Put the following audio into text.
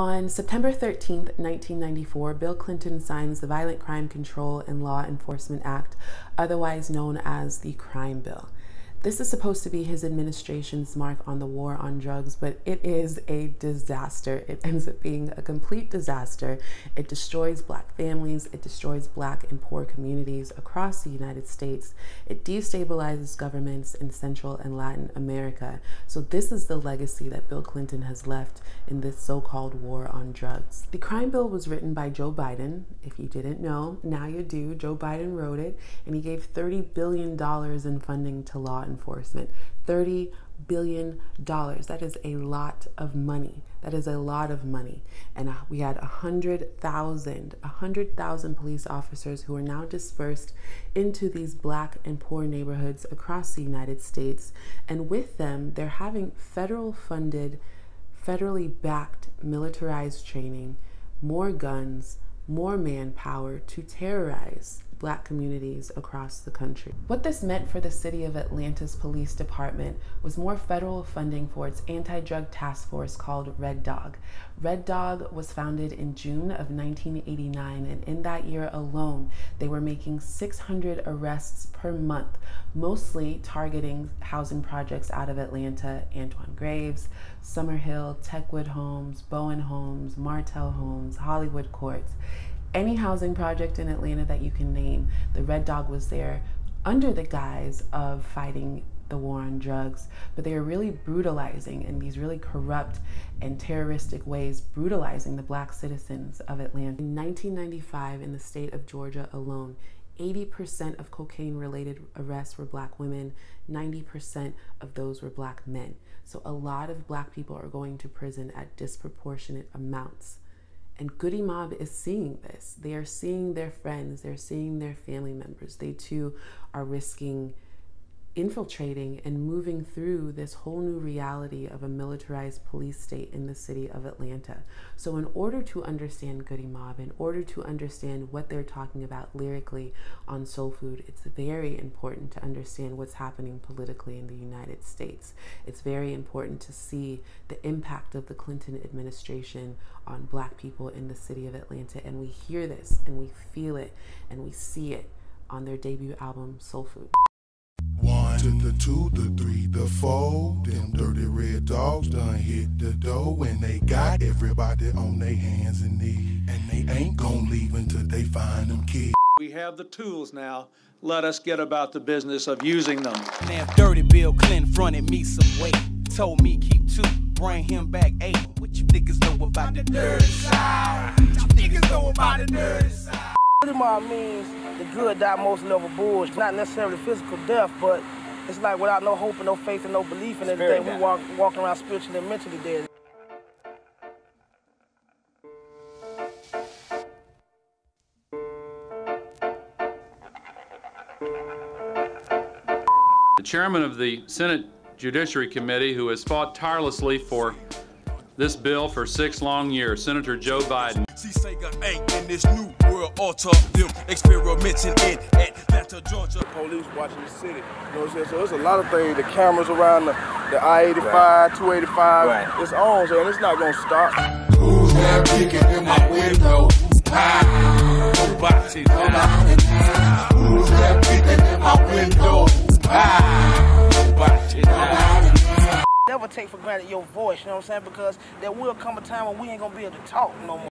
On September 13, 1994, Bill Clinton signs the Violent Crime Control and Law Enforcement Act, otherwise known as the Crime Bill. This is supposed to be his administration's mark on the war on drugs, but it is a disaster. It ends up being a complete disaster. It destroys black families, it destroys black and poor communities across the United States. It destabilizes governments in Central and Latin America. So, this is the legacy that Bill Clinton has left in this so called war on drugs. The crime bill was written by Joe Biden. If you didn't know, now you do. Joe Biden wrote it, and he gave $30 billion in funding to law enforcement. $30 billion. That is a lot of money. That is a lot of money. And uh, we had 100,000, 100,000 police officers who are now dispersed into these black and poor neighborhoods across the United States. And with them, they're having federal funded, federally backed militarized training, more guns, more manpower to terrorize black communities across the country. What this meant for the city of Atlanta's police department was more federal funding for its anti-drug task force called Red Dog. Red Dog was founded in June of 1989 and in that year alone they were making 600 arrests per month, mostly targeting housing projects out of Atlanta, Antoine Graves, Summerhill, Techwood Homes, Bowen Homes, Martell Homes, Hollywood Courts any housing project in Atlanta that you can name, the Red Dog was there under the guise of fighting the war on drugs, but they are really brutalizing in these really corrupt and terroristic ways, brutalizing the black citizens of Atlanta. In 1995, in the state of Georgia alone, 80% of cocaine related arrests were black women, 90% of those were black men. So a lot of black people are going to prison at disproportionate amounts. And Goodie Mob is seeing this. They are seeing their friends, they're seeing their family members. They too are risking infiltrating and moving through this whole new reality of a militarized police state in the city of Atlanta. So, in order to understand Goodie Mob, in order to understand what they're talking about lyrically on Soul Food, it's very important to understand what's happening politically in the United States. It's very important to see the impact of the Clinton administration on black people in the city of Atlanta. And we hear this and we feel it and we see it on their debut album, Soul Food. One to the two, the three, the four. Them dirty red dogs done hit the door and they got everybody on their hands and knees. And they ain't gonna leave until they find them kids. We have the tools now. Let us get about the business of using them. Now, Dirty Bill Clinton fronted me some weight. Told me keep two, bring him back eight. What you niggas know about the dirty side? What you niggas know about the dirty side? Pretty much means the good die most level bulls. Not necessarily physical death, but it's like without no hope and no faith and no belief in anything, we walk walking around spiritually and mentally dead. The chairman of the Senate Judiciary Committee, who has fought tirelessly for this bill for six long years, Senator Joe Biden. See, Sega ain't in this new world order. Them experimenting in Atlanta, Georgia. Police watching the city. You know what I'm saying? So there's a lot of things. The cameras around the, the I-85, 285. It's on, so and it's not gonna stop. Who's there kicking in my window? Pow! Nobody Who's there kicking in my window? Pow! Nobody Never take for granted your voice, you know what I'm saying? Because there will come a time when we ain't gonna be able to talk no more.